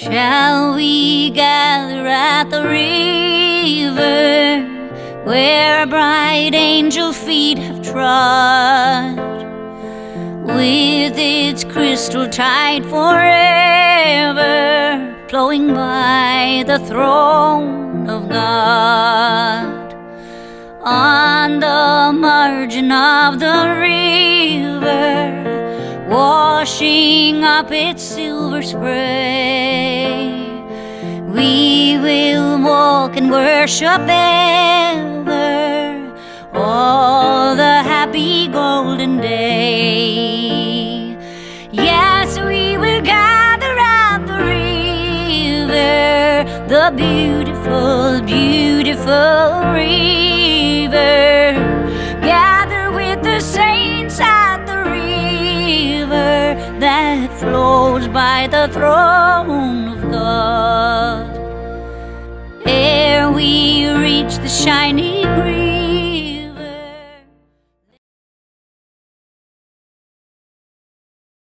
Shall we gather at the river where bright angel feet have trod? With its crystal tide forever flowing by the throne of God. On the margin of the washing up its silver spray. We will walk and worship ever all the happy golden day. Yes, we will gather at the river, the beautiful, beautiful river. Flows by the throne of God. Ere we reach the shining green